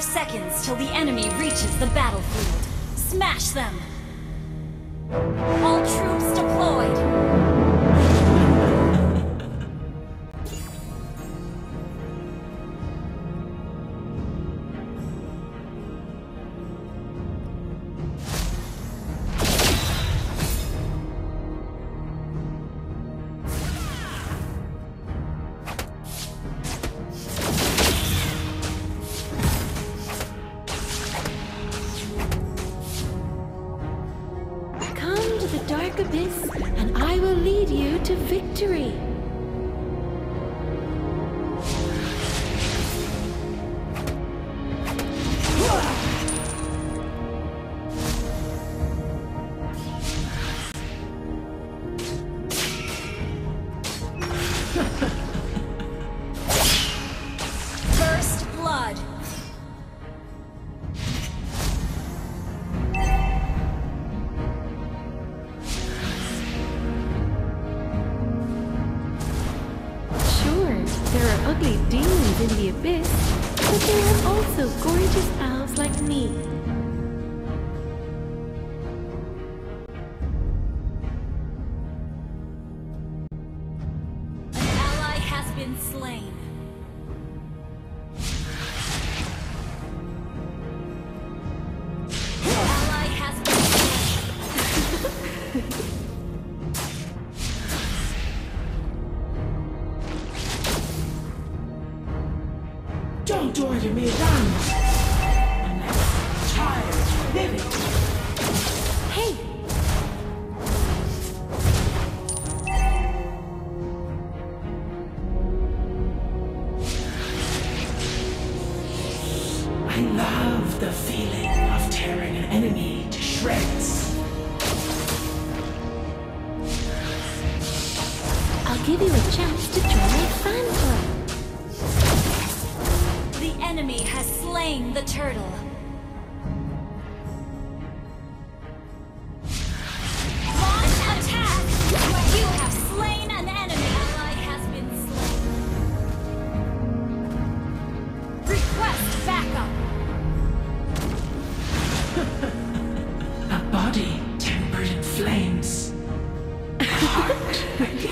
Five seconds till the enemy reaches the battlefield. Smash them! All troops deployed! To victory. Turtle. Launch attack! You have slain an enemy. Ally has been slain. Request backup. A body tempered in flames. A heart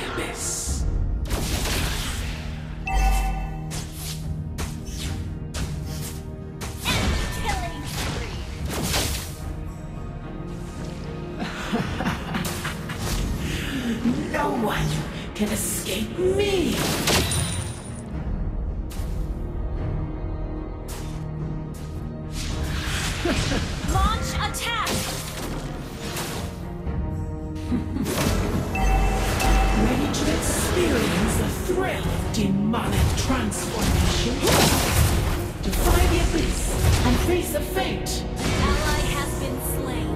demonic transformation? Defy the abyss and face a fate. Ally has been slain.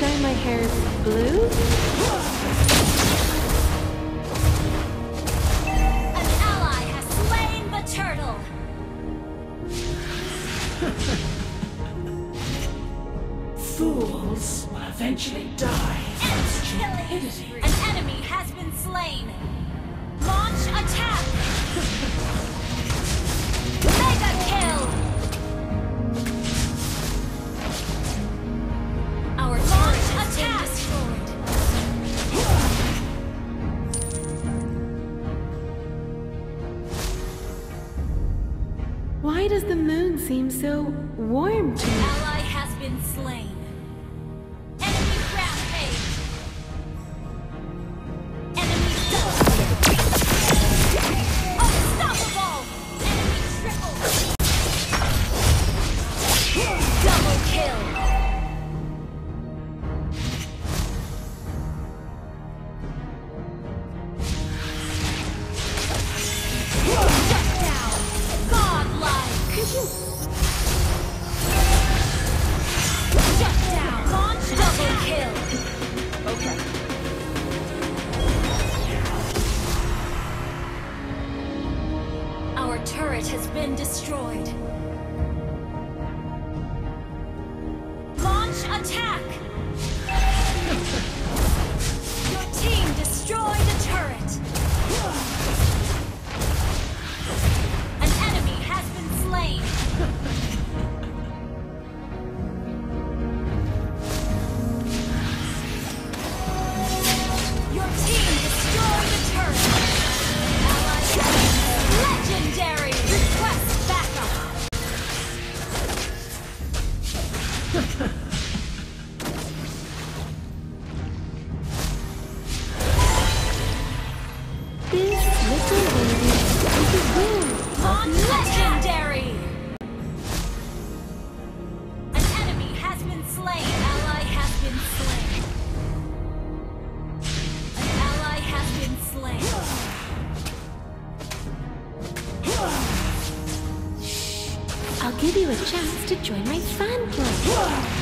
Dye my hair blue? An ally has slain the turtle. Fools will eventually die from Killing stupidity. spree. An enemy has been slain. Launch attack. seems so warm to me. Ally has been slain. destroyed. chance to join my fan club.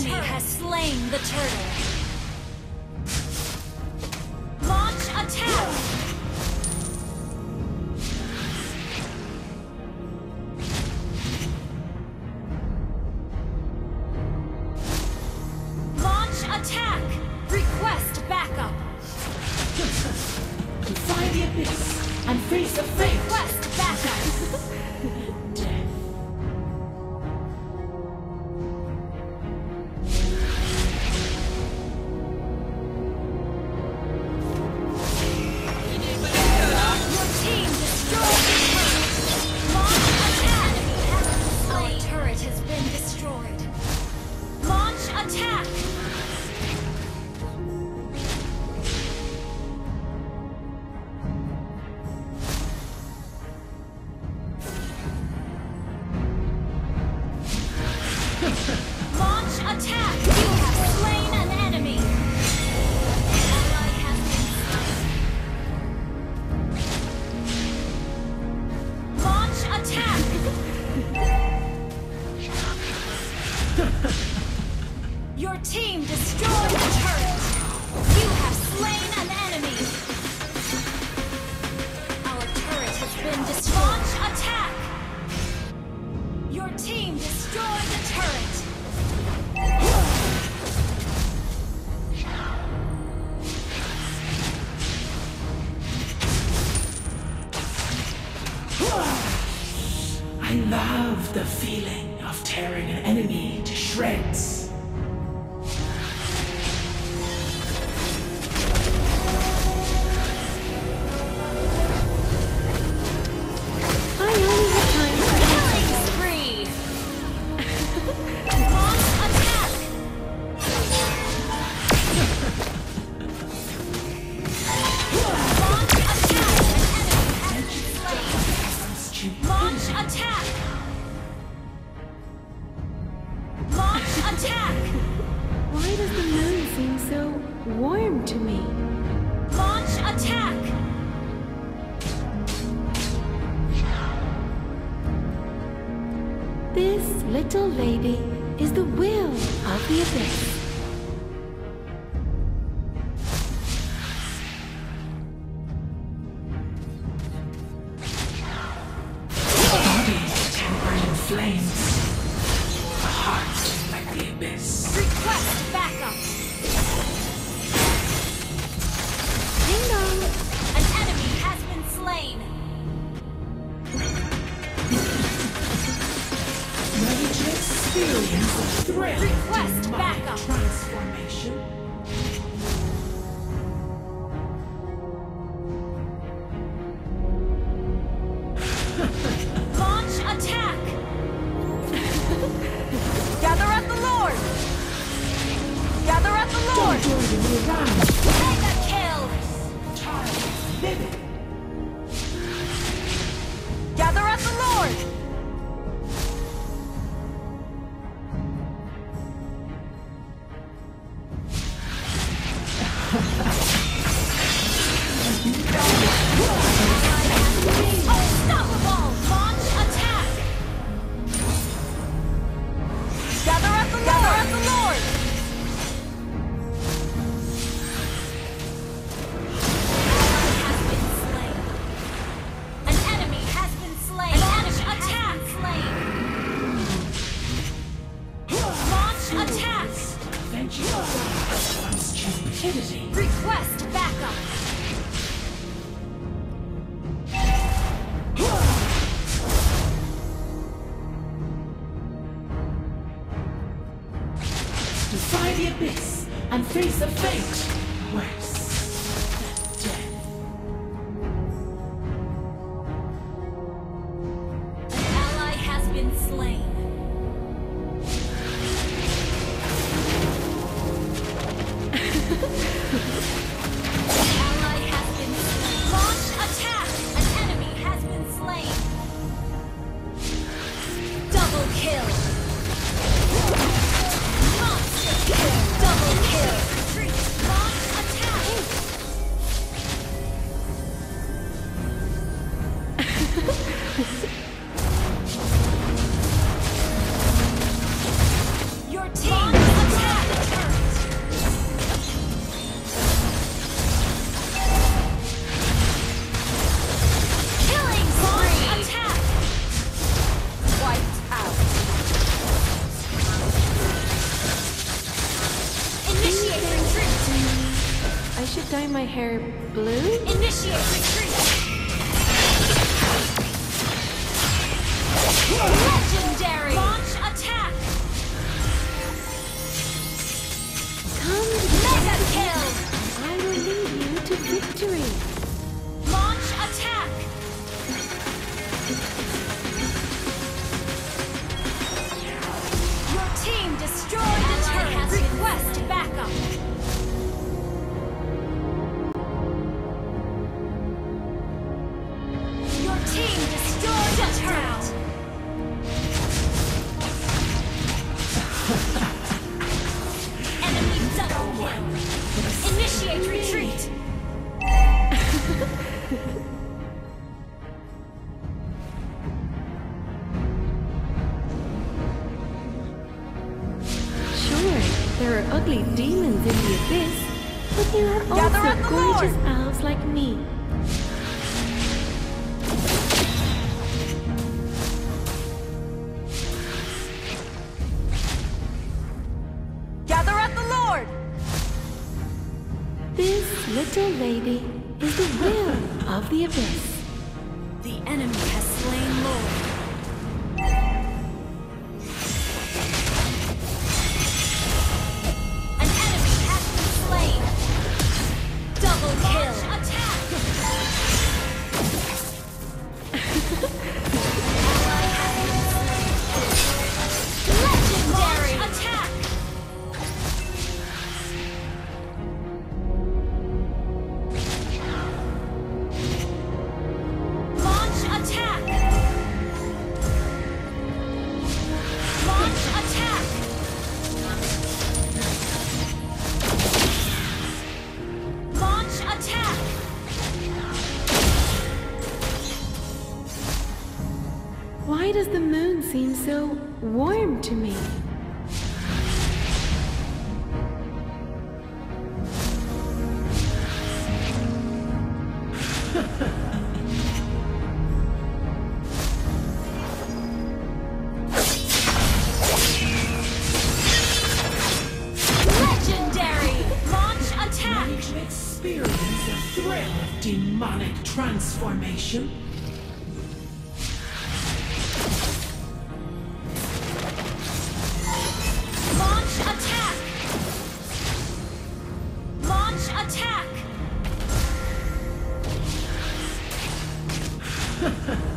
enemy turtle. has slain the turtle. Launch attack! Launch attack! Request backup! Defy the abyss and face the fate! feeling. This little lady is the will of the abyss. Experience. Request backup. Transformation. activity. Request backup. Defy the abyss and face the fate. victory! Launch attack! Your team destroyed the turret! Request backup! Initiate retreat! sure, there are ugly demons in the abyss, but there are Gather also the gorgeous Lord. elves like me. Gather at the Lord! This little lady is the will of the Abyss. The enemy experience the thrill of demonic transformation? Attack! Launch attack!